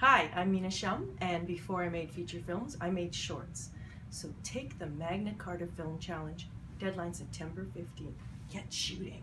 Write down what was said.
Hi, I'm Mina Shum, and before I made feature films, I made shorts. So take the Magna Carta Film Challenge, deadline September 15th. Get shooting.